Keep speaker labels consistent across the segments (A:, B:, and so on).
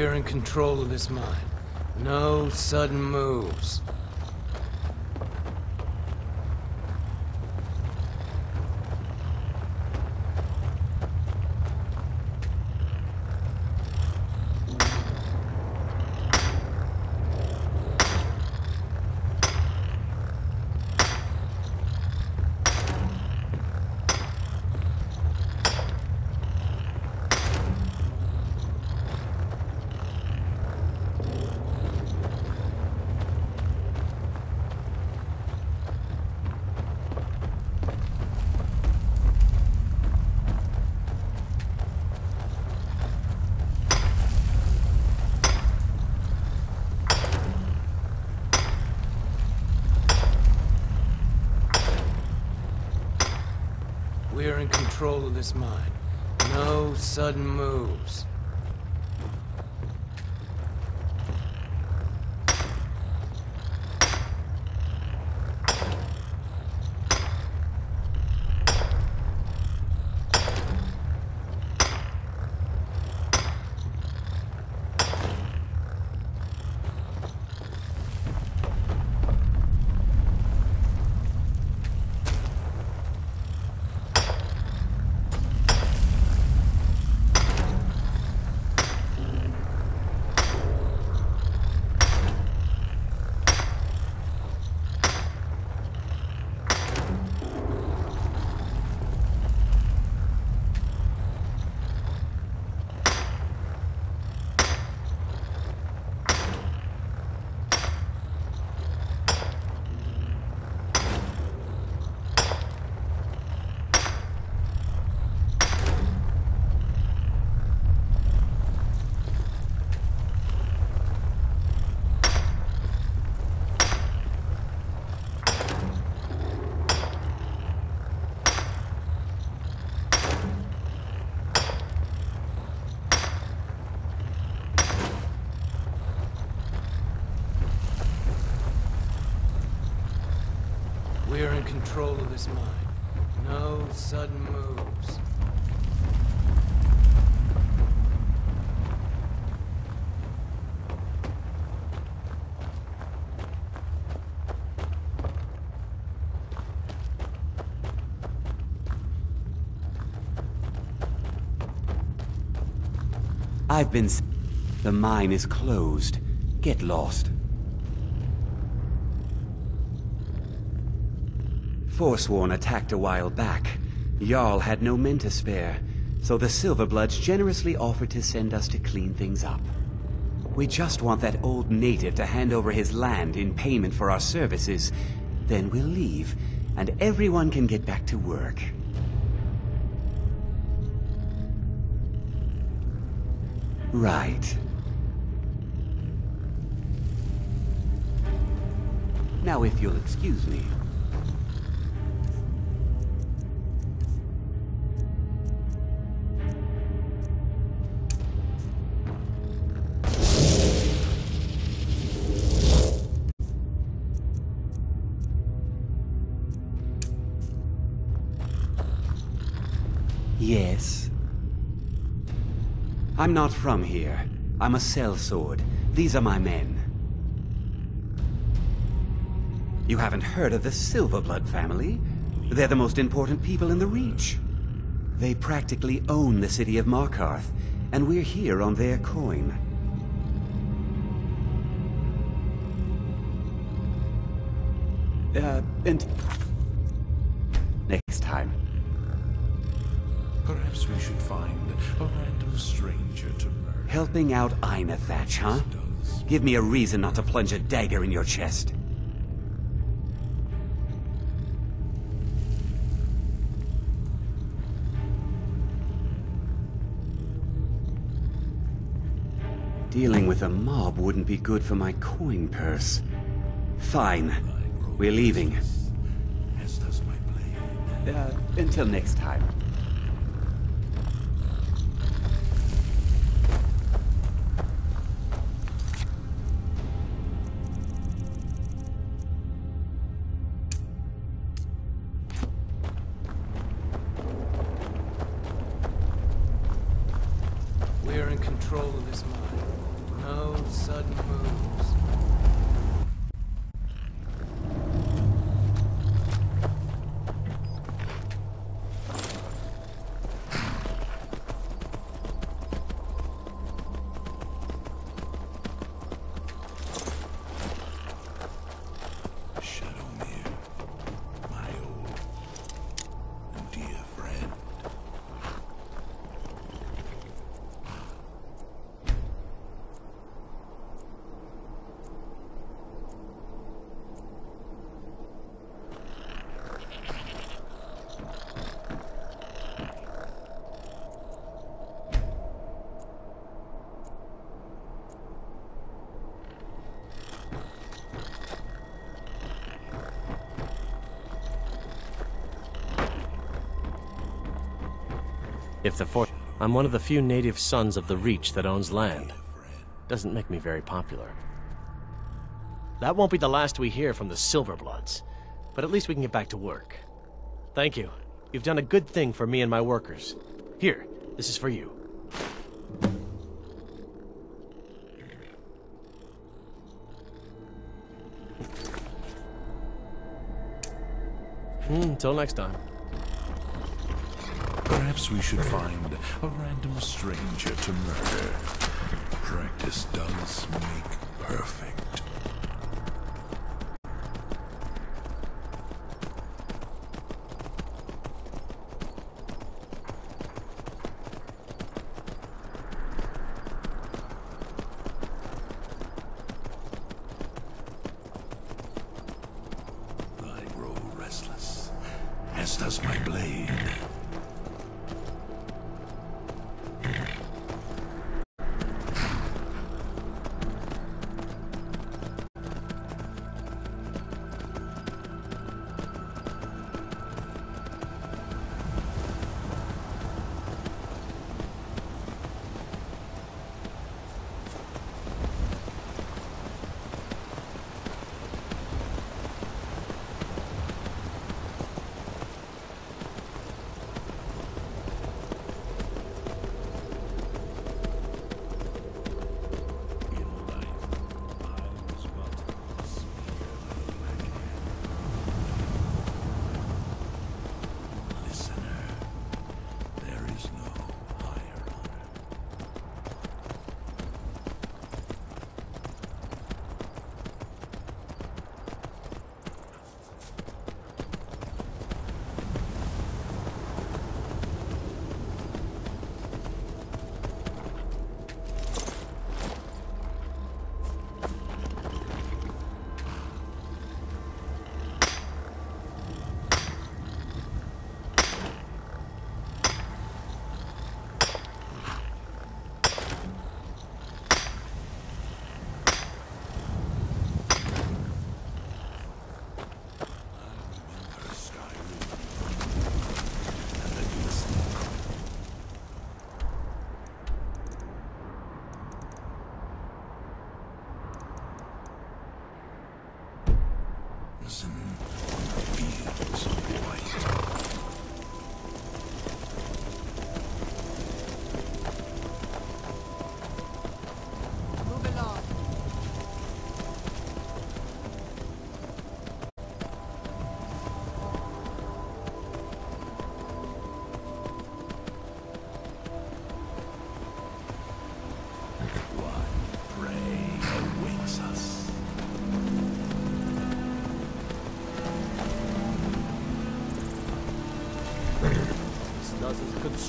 A: We're in control of this mine. No sudden moves. We're in control of this mine. No sudden moves. We're in control of this mine. No sudden moves.
B: I've been. The mine is closed. Get lost. Forsworn attacked a while back. Jarl had no men to spare, so the Silverbloods generously offered to send us to clean things up. We just want that old native to hand over his land in payment for our services. Then we'll leave, and everyone can get back to work. Right. Now, if you'll excuse me. Yes. I'm not from here. I'm a sellsword. These are my men. You haven't heard of the Silverblood family? They're the most important people in the Reach. They practically own the city of Markarth, and we're here on their coin. Uh, and...
C: Perhaps we should find a random stranger to murder.
B: Helping out Ainethach, huh? Give me a reason not to plunge a dagger in your chest. Dealing with a mob wouldn't be good for my coin purse. Fine. We're leaving.
C: As does my blade.
B: Uh, until next time.
D: If the I'm one of the few native sons of the Reach that owns land. Doesn't make me very popular. That won't be the last we hear from the Silverbloods, but at least we can get back to work. Thank you. You've done a good thing for me and my workers. Here, this is for you. Hmm, Until next time.
C: Perhaps we should find a random stranger to murder. Practice does make perfect.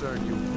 A: Concern you,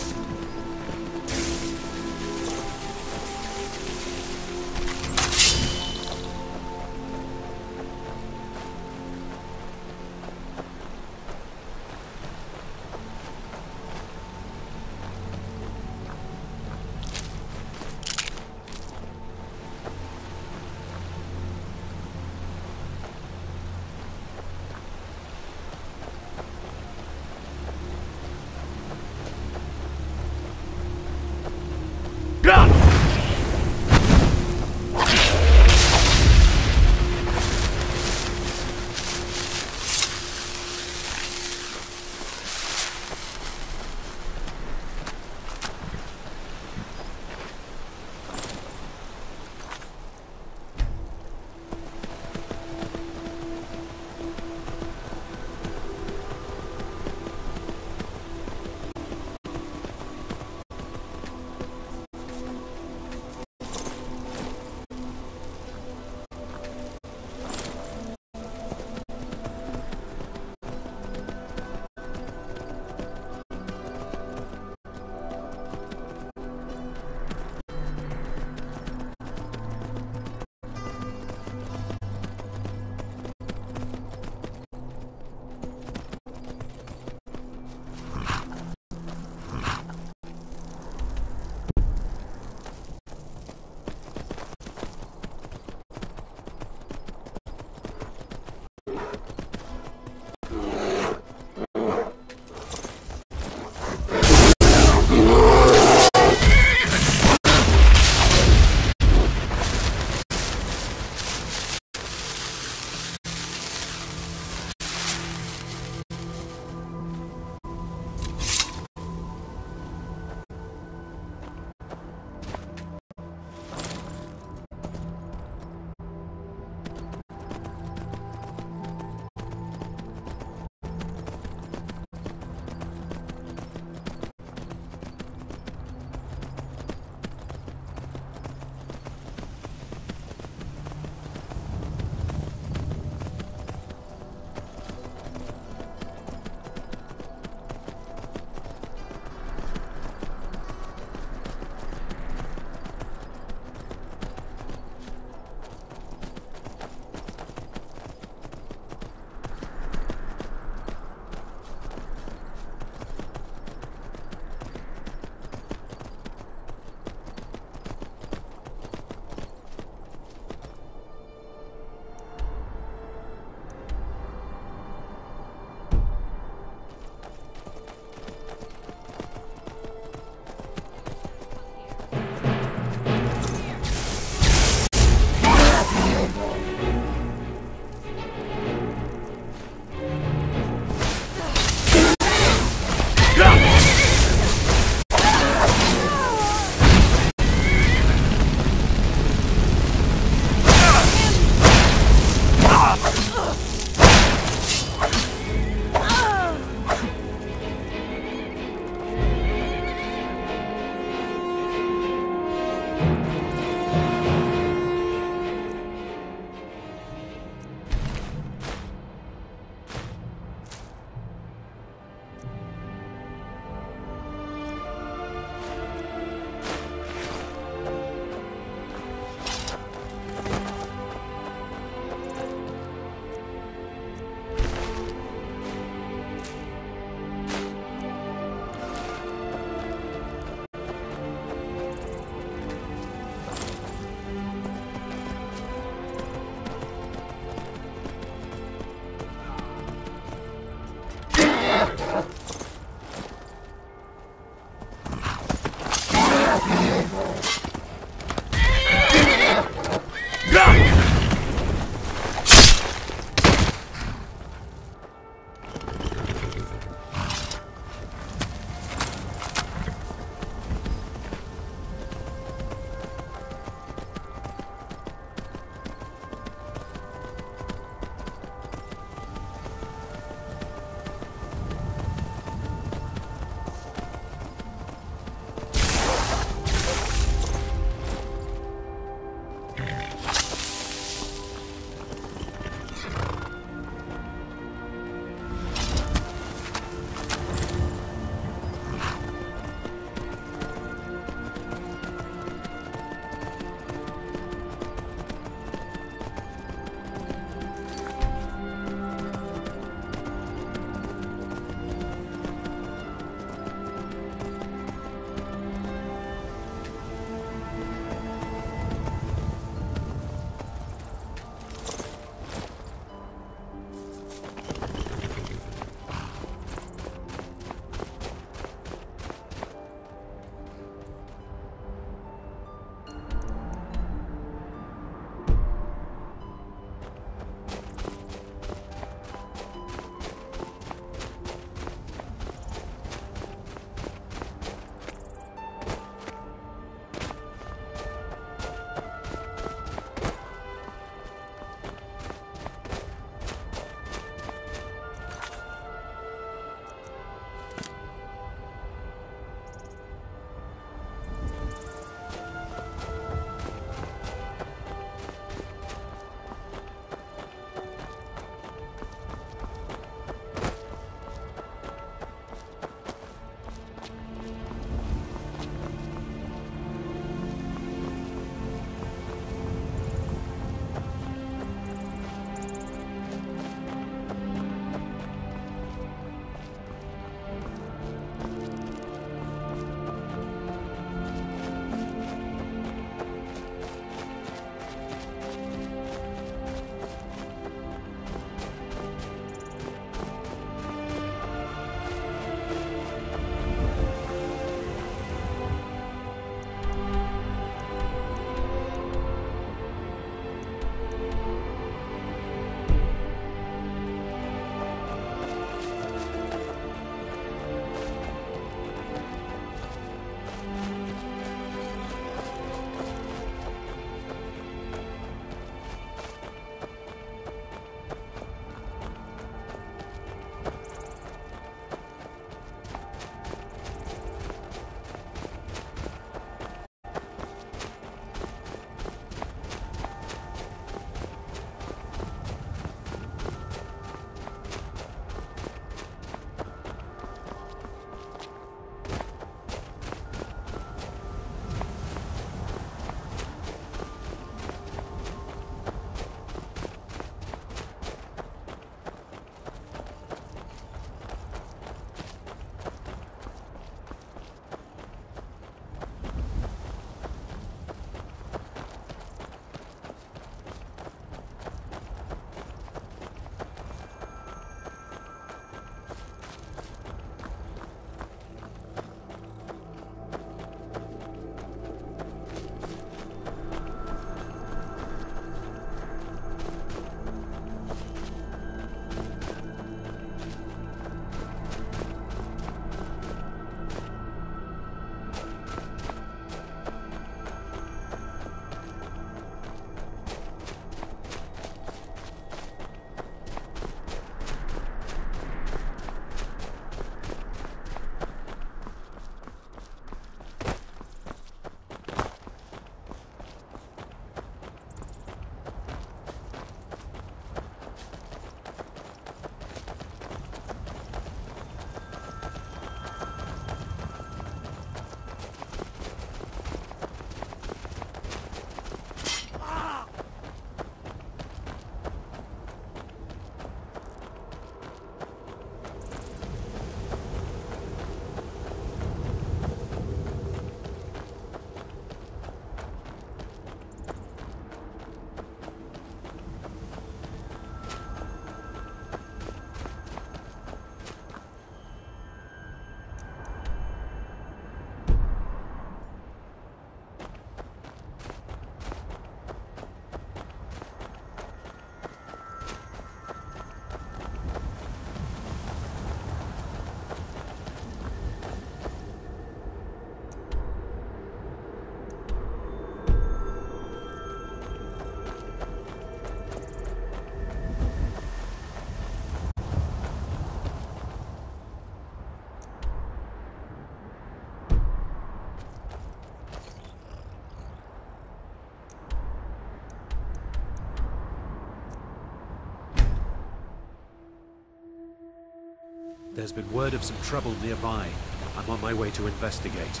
E: There's been word of some trouble nearby. I'm on my way to investigate.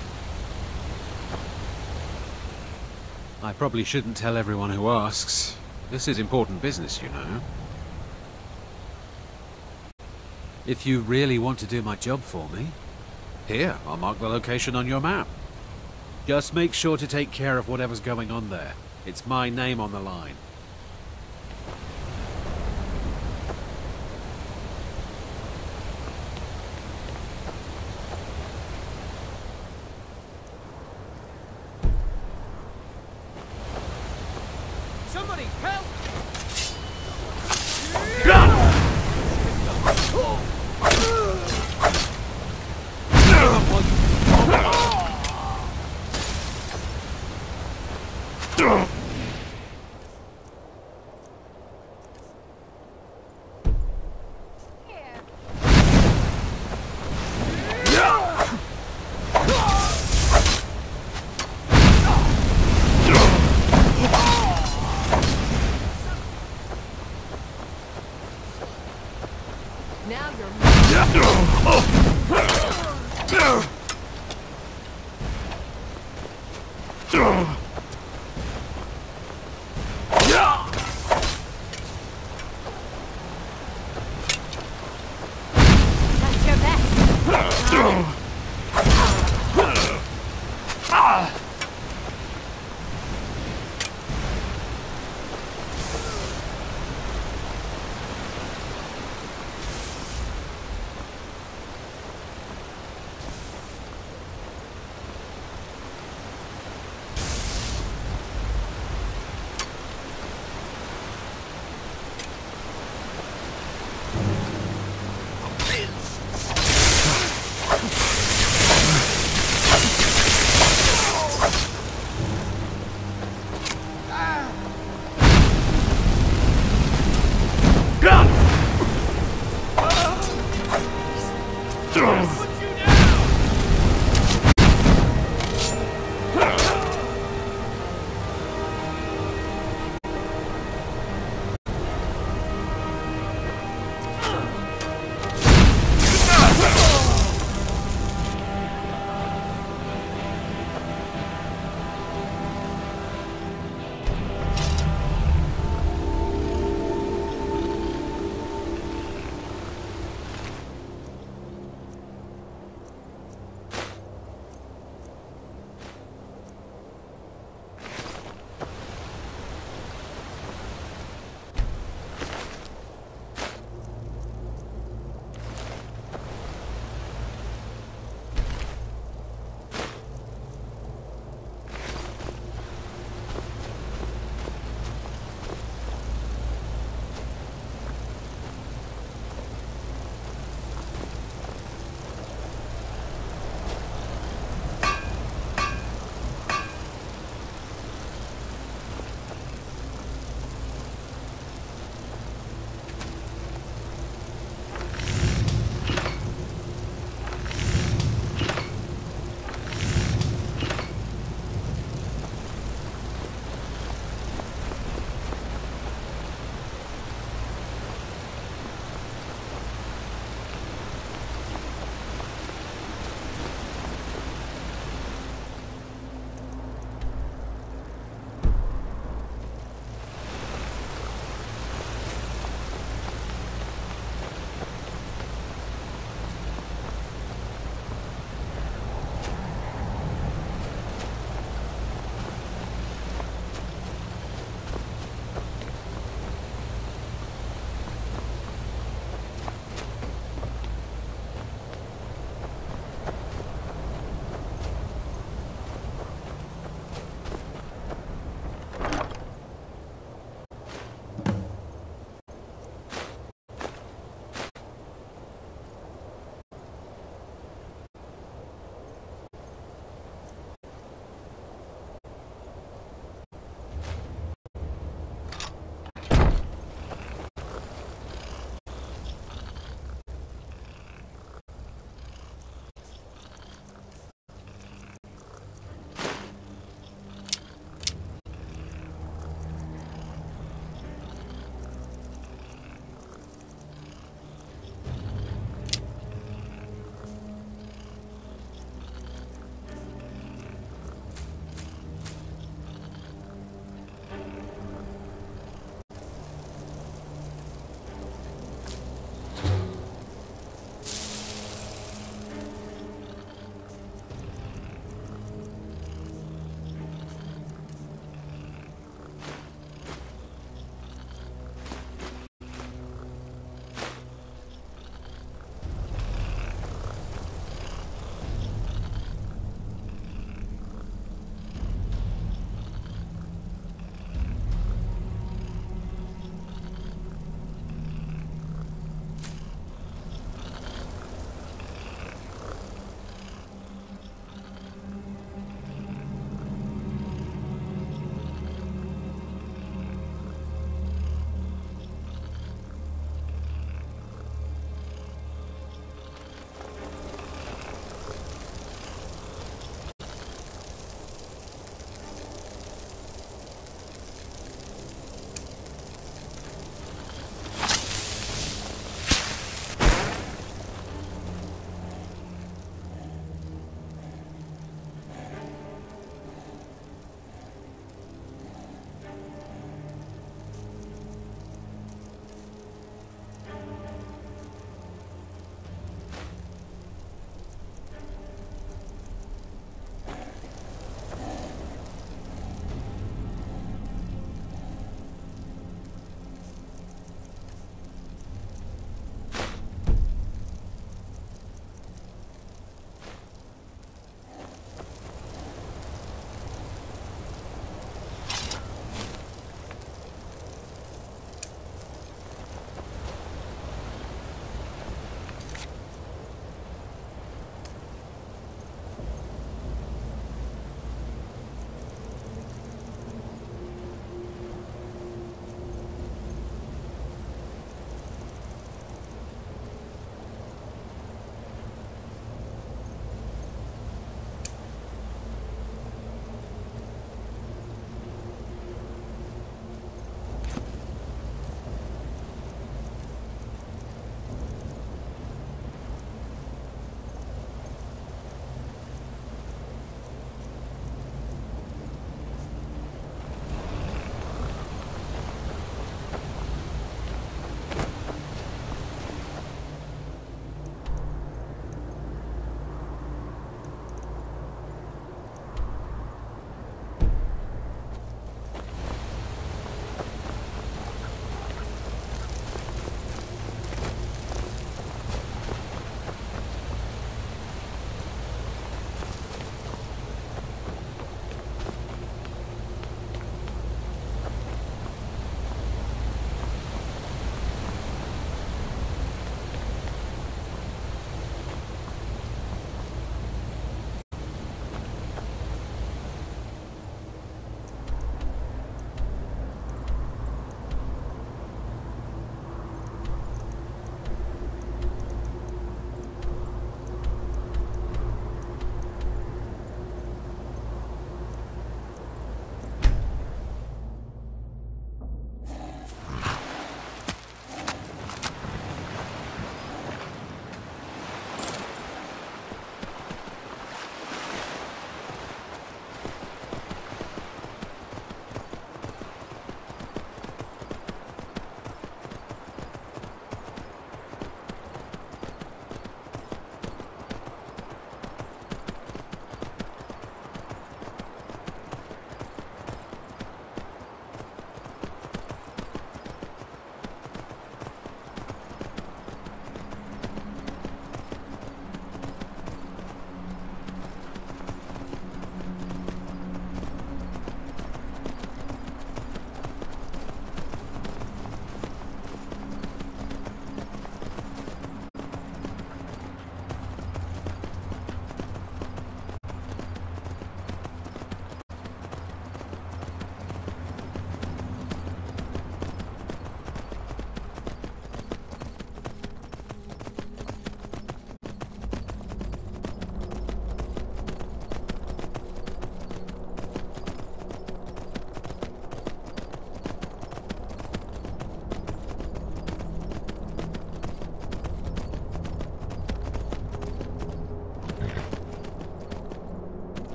E: I probably shouldn't tell everyone who asks. This is important business, you know. If you really want to do my job for me, here, I'll mark the location on your map. Just make sure to take care of whatever's going on there. It's my name on the line.
F: Now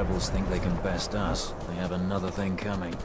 G: rebels think they can best us, they have another thing coming.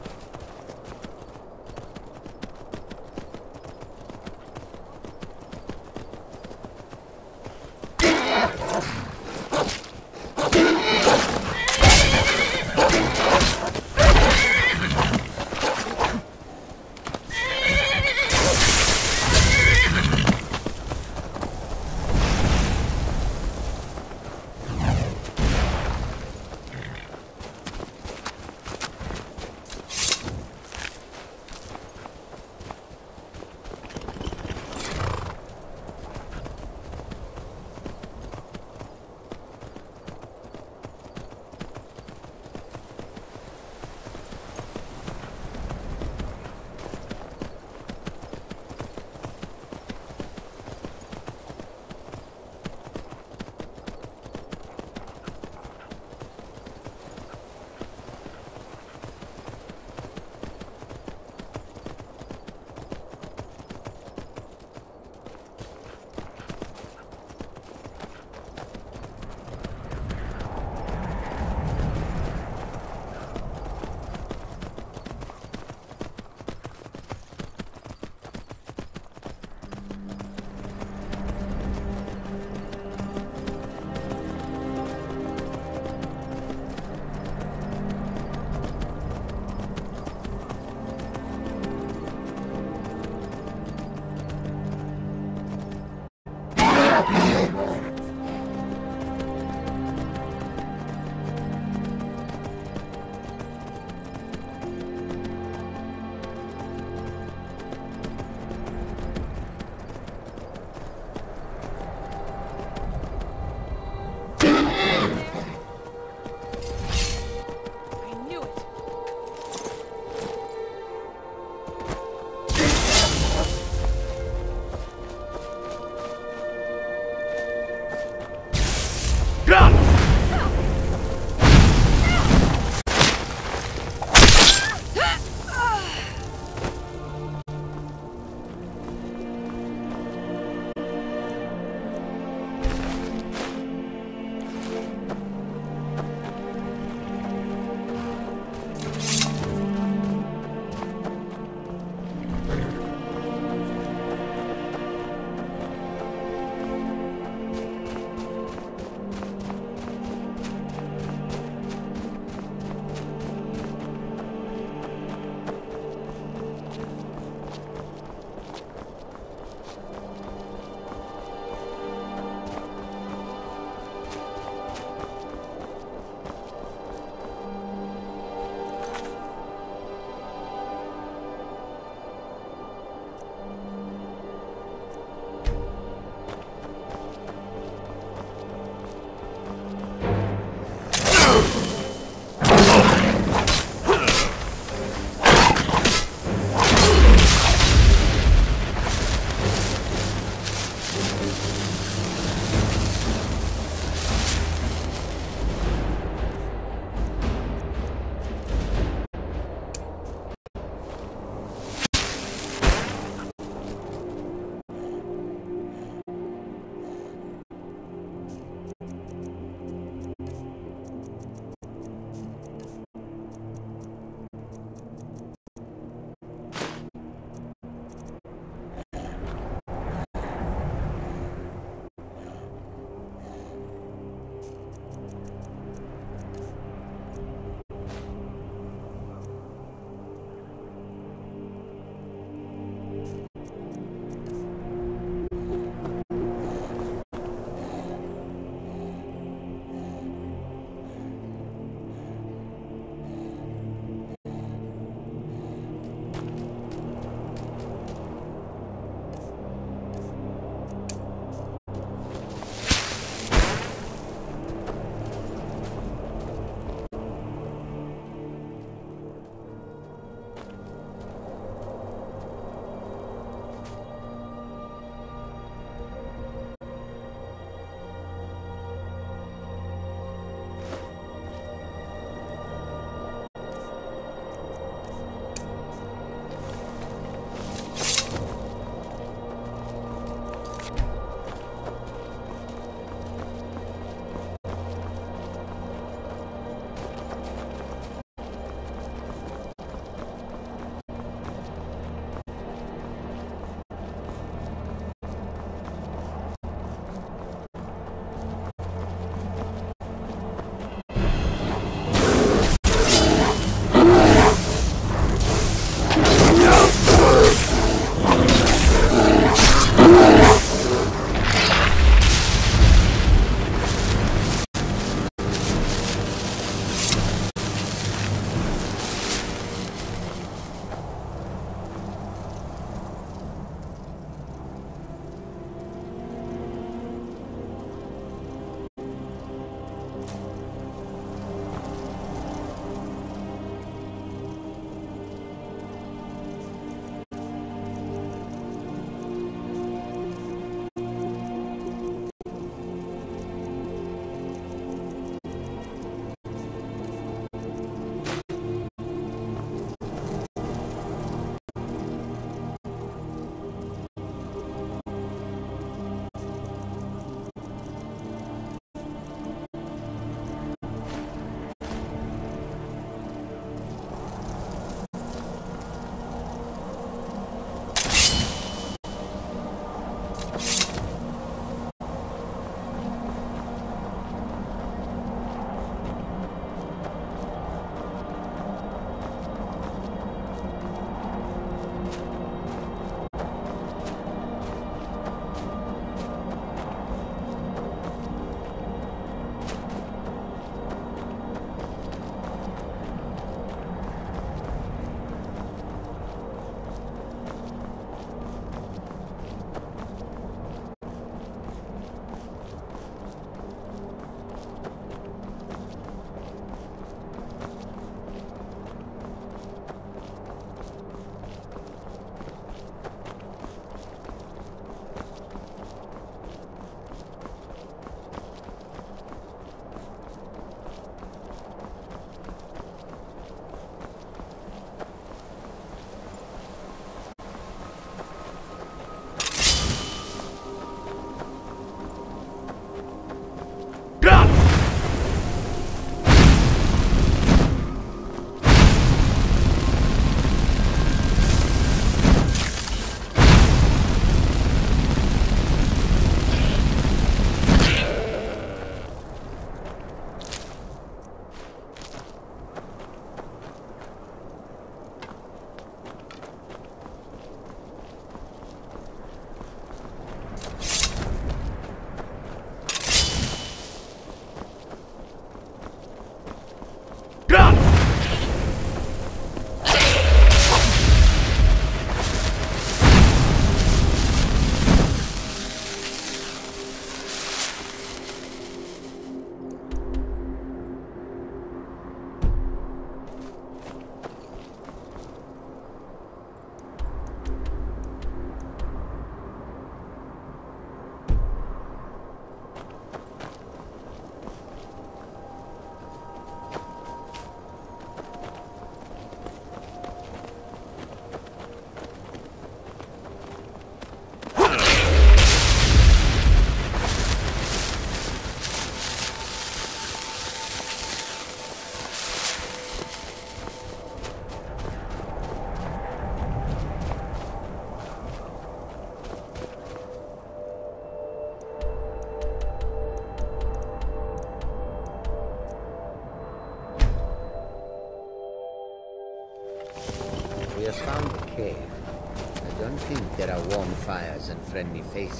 H: Friendly faces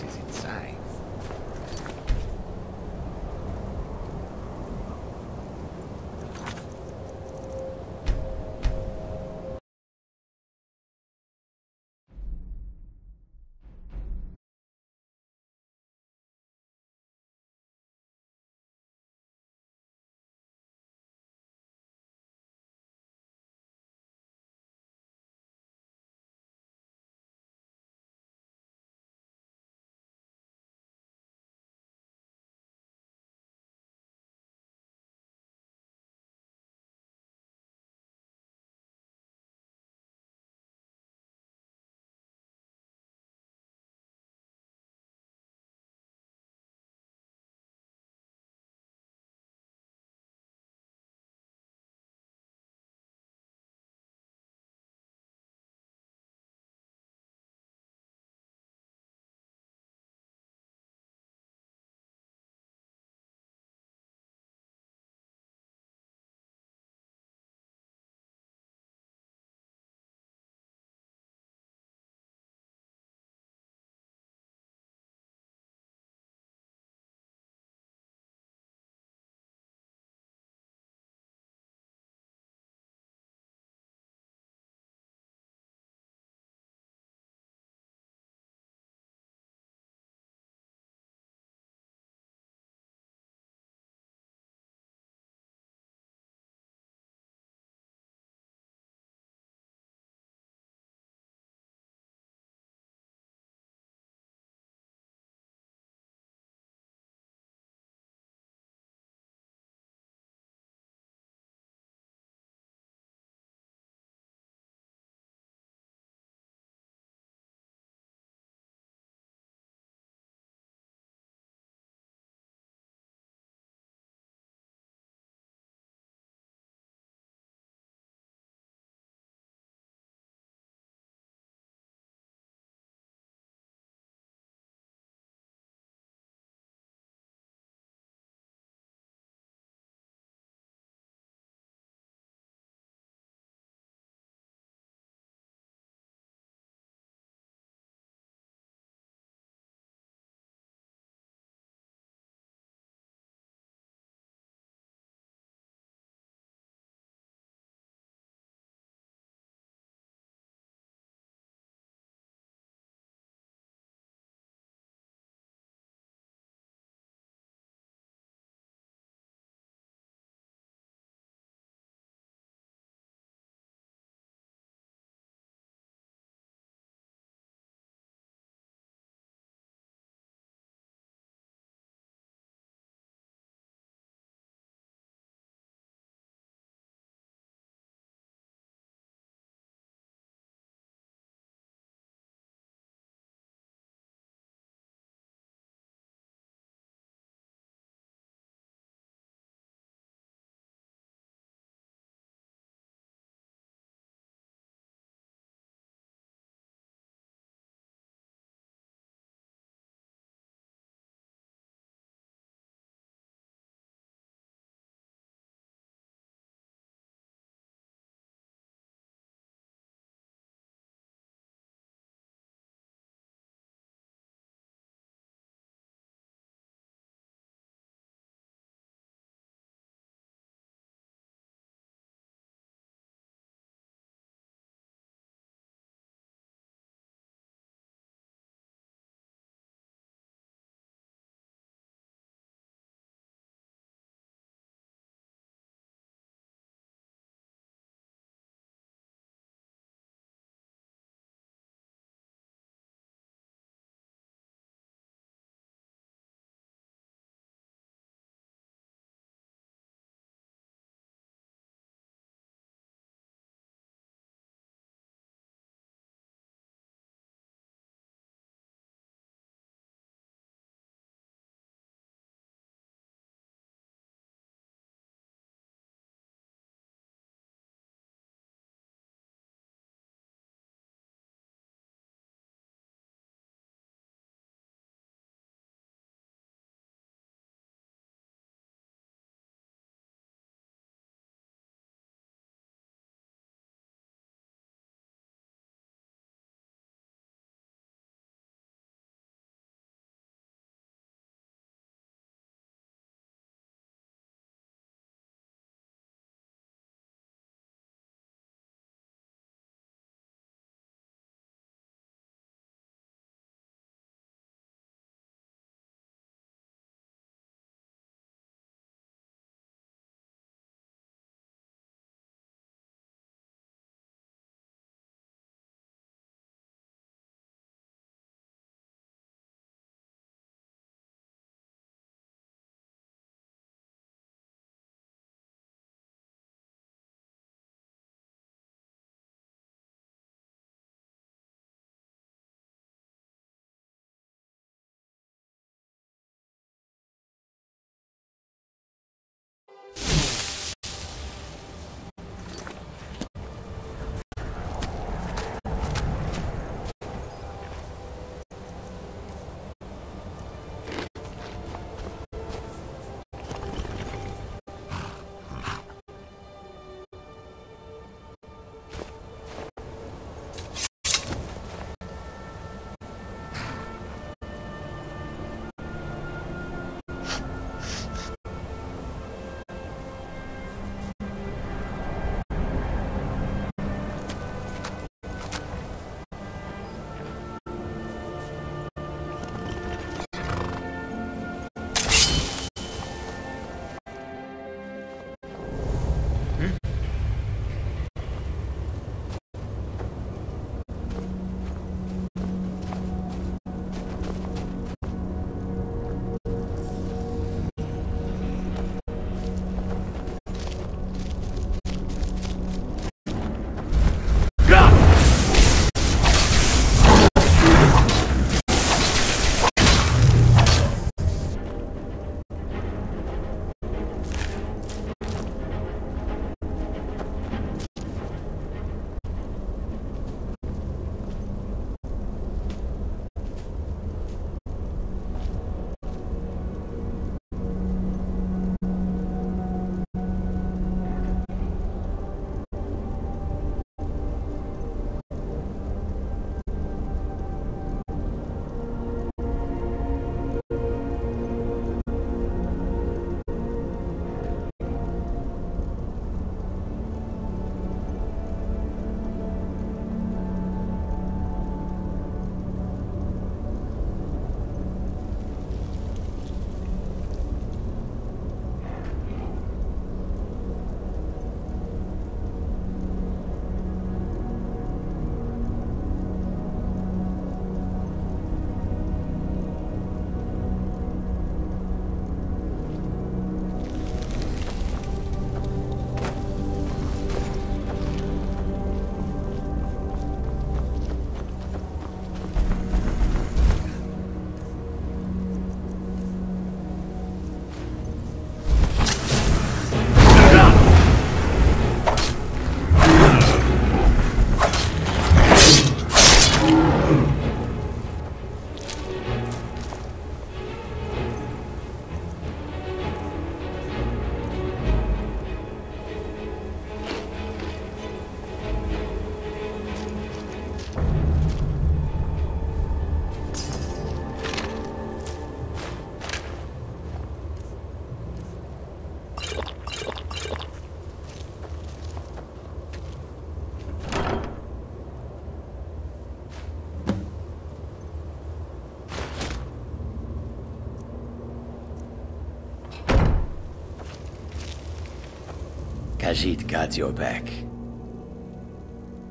H: Khajiit got your back.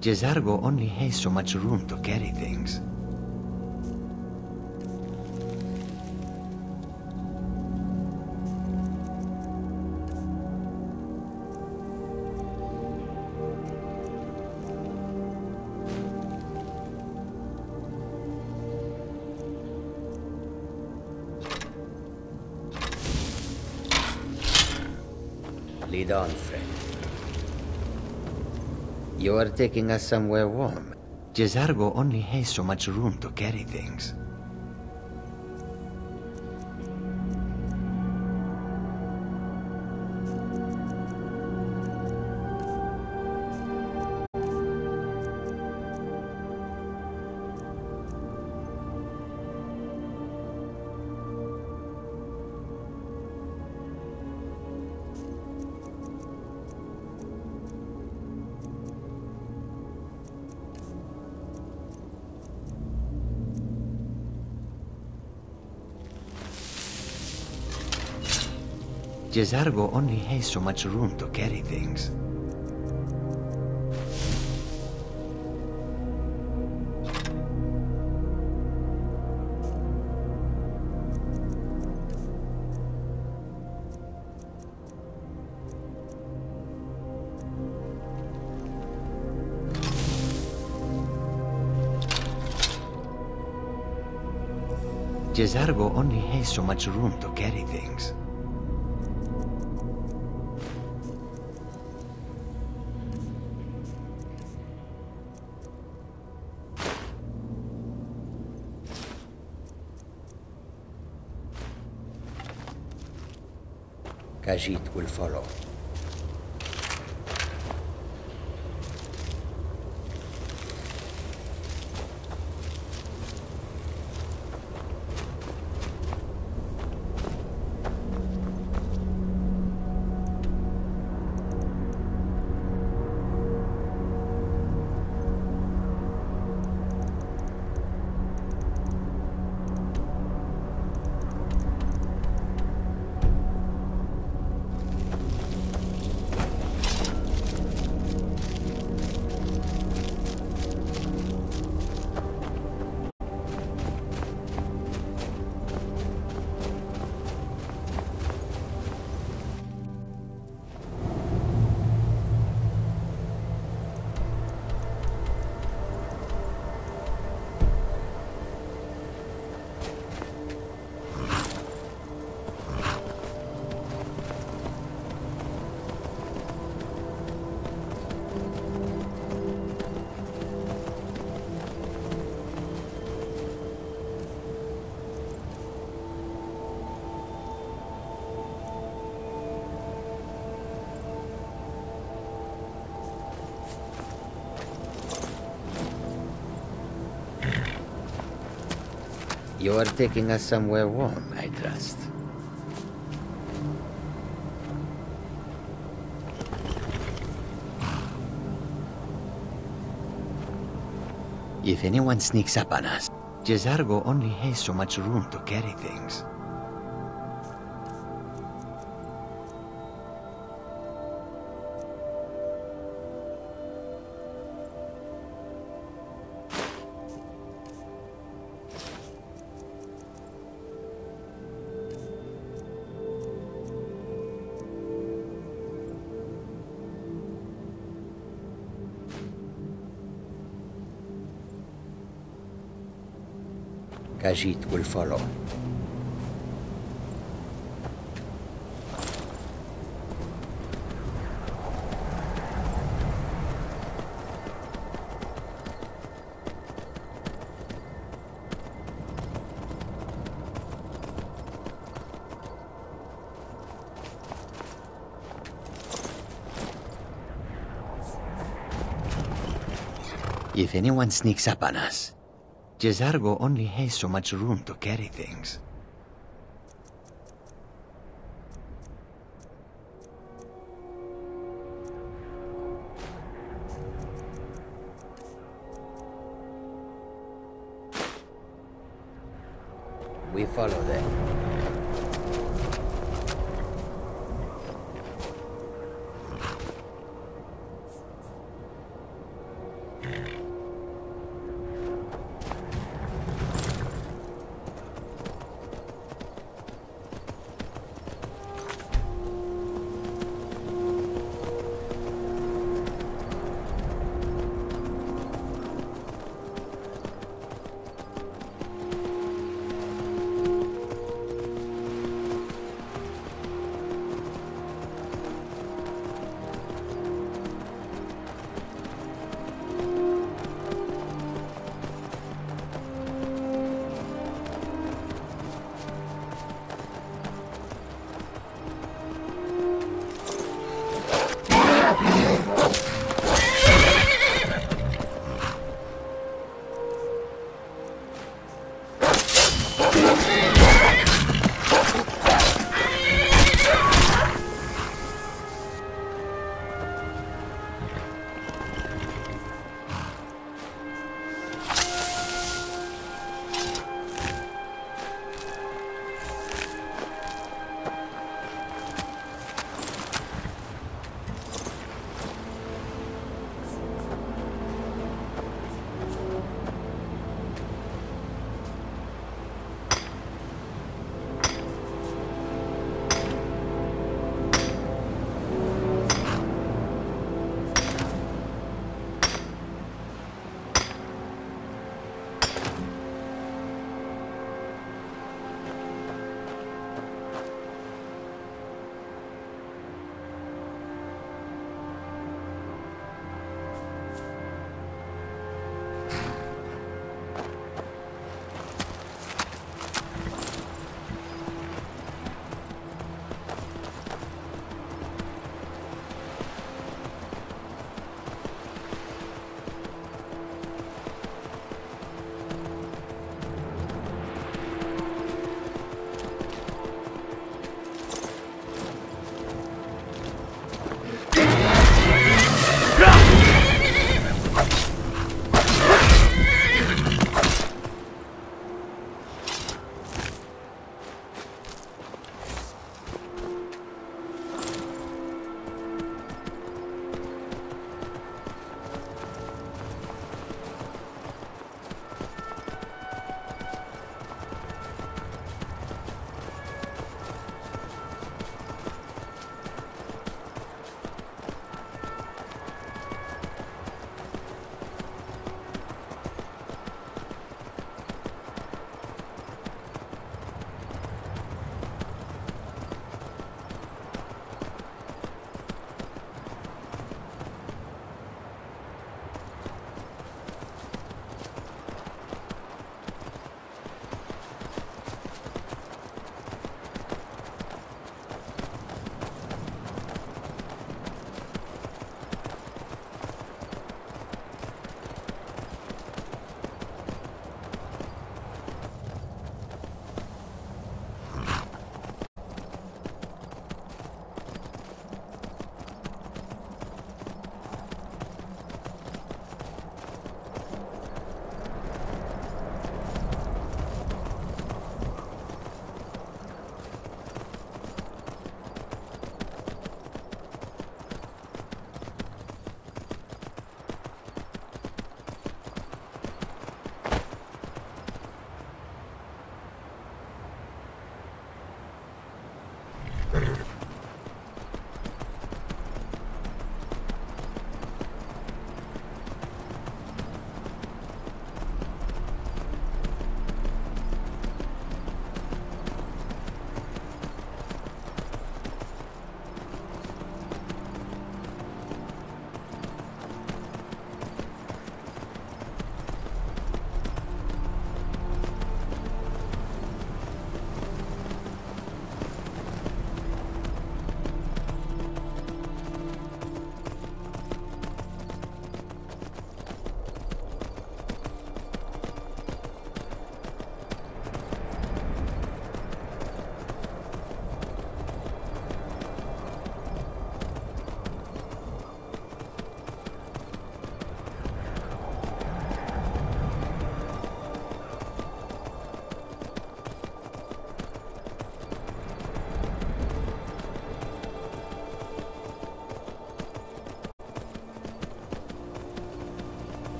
H: J'Zargo only has so much room to carry things. You are taking us somewhere warm. J'Zargo only has so much room to carry things. J'Zargo only has so much room to carry things. J'Zargo only has so much room to carry things. Khajiit will You are taking us somewhere warm, I trust. If anyone sneaks up on us, J'Zargo only has so much room to carry things. Khajiit will follow. If anyone sneaks up on us, J'Zargo only has so much room to carry things.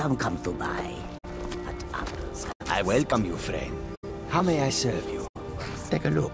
H: Some come to buy, but others. I welcome you, friend. How may I serve you? Take a look.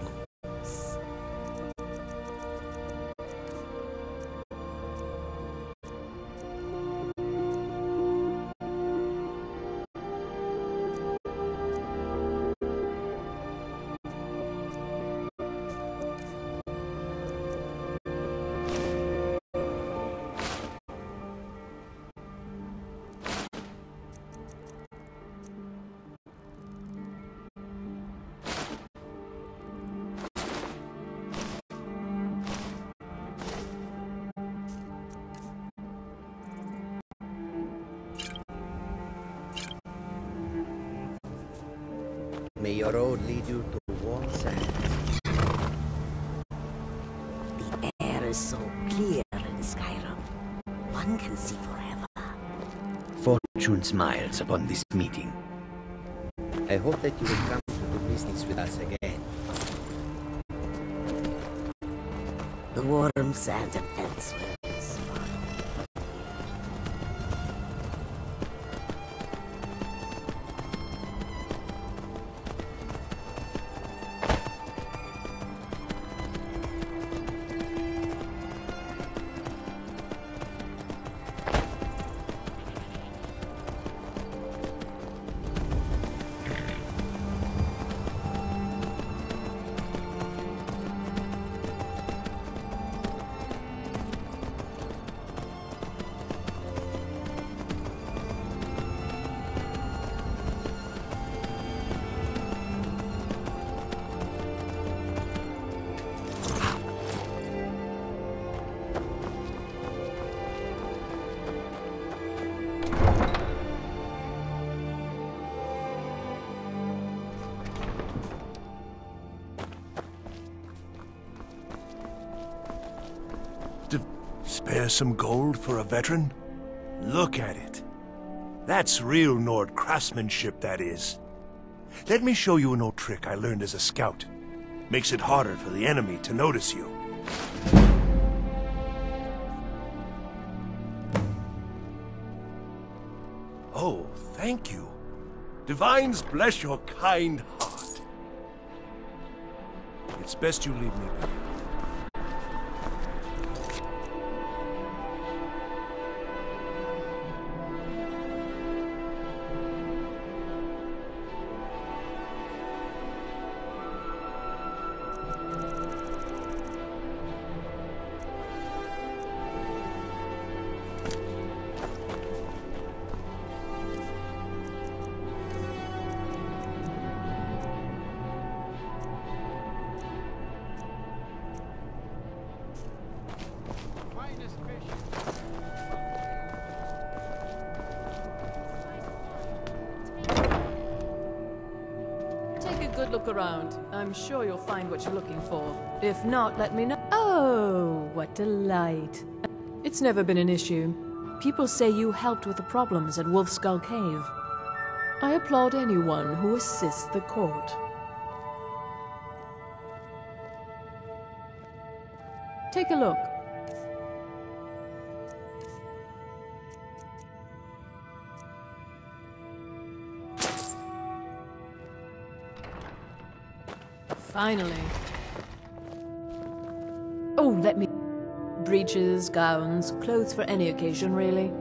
H: You to warm sands.
I: The air is so clear in Skyrim. One can see forever.
H: Fortune smiles upon this meeting. I hope that you will come to do business with us again.
I: The warm sand of
C: Elsweyr some gold for a veteran? Look at it. That's real Nord craftsmanship, that is. Let me show you an old trick I learned as a scout. Makes it harder for the enemy to notice you. Oh, thank you. Divines bless your kind heart. It's best you leave me,
J: baby. Good look around. I'm sure you'll find what you're looking for. If not, let me know. Oh, what delight. It's never been an issue. People say you helped with the problems at Wolfskull Cave. I applaud anyone who assists the court. Take a look. Finally. Oh, let me. Breeches, gowns, clothes for any occasion, really.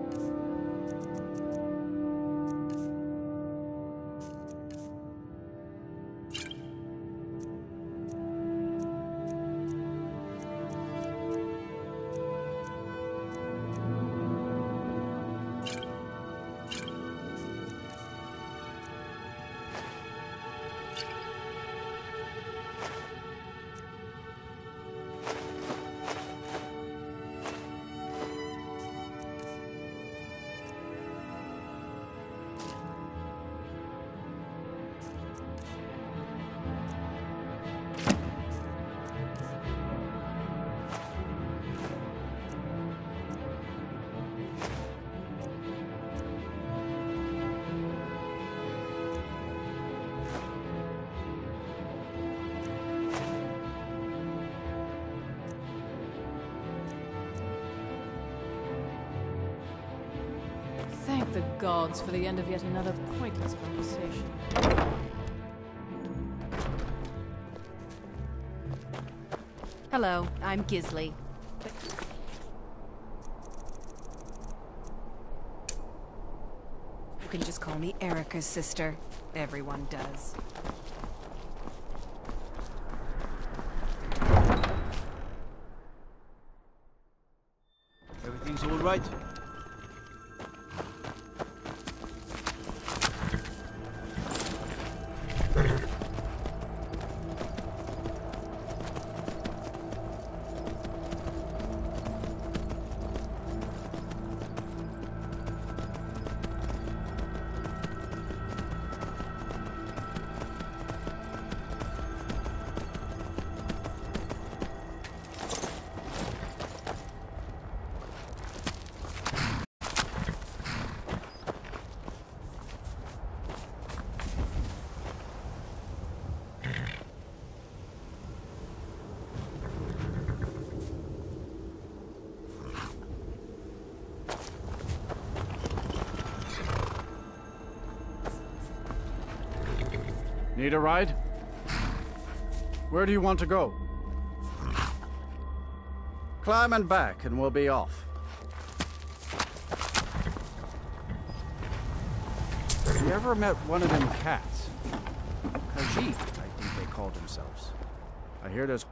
J: The for the end of yet another pointless conversation.
F: Hello, I'm Gisli. You can just call me Erikur's sister. Everyone does.
K: Need a ride? Where do you want to go? Climb and back, and we'll be off. Have you ever met one of them cats? Khajiit, I think they called themselves. I hear there's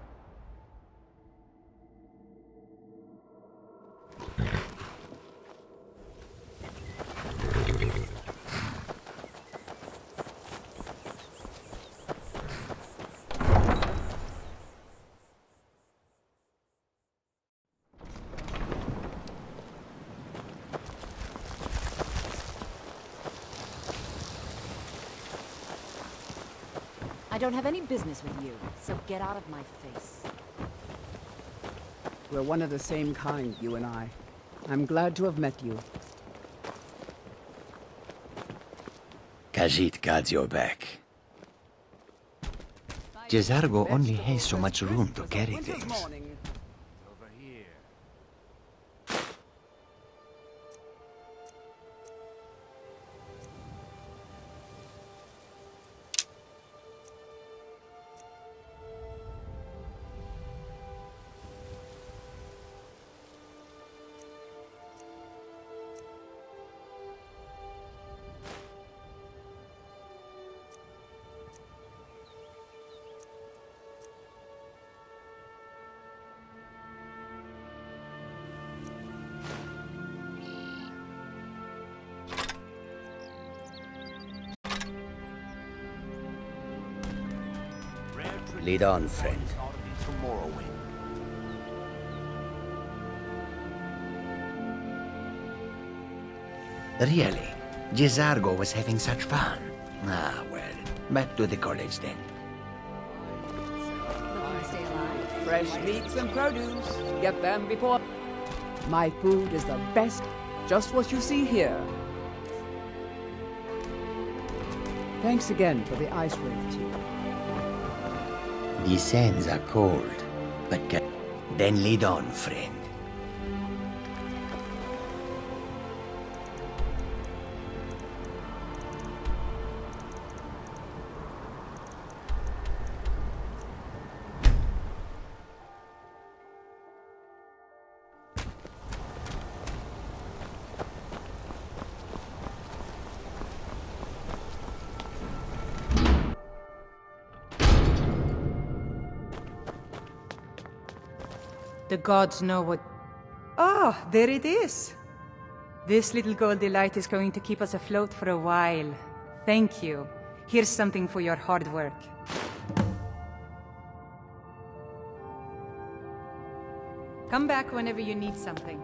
L: don't have any business with you, so get out of my face.
M: We're one of the same kind, you and I. I'm glad to have met you.
H: Khajiit guards your back. J'Zargo only has so much room to carry things. Lead on, friend. Really? J'Zargo was having such fun. Ah, well, back to the college then.
M: Fresh meats and produce. Get them before... My food is the best. Just what you see here. Thanks again for the ice wave tea.
H: The sands are cold, but then lead on, friend.
N: Gods know what... Ah, there it is! This little goldy light is going to keep us afloat for a while. Thank you. Here's something for your hard work. Come back whenever you need something.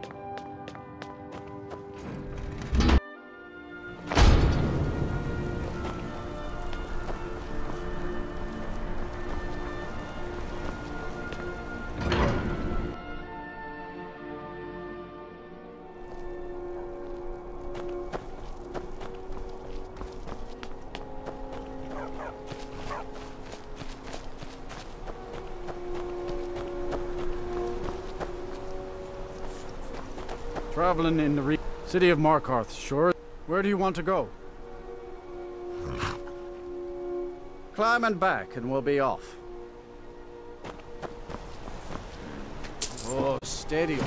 K: In the city of Markarth, sure. Where do you want to go? Climb and back, and we'll be off. Oh, steady.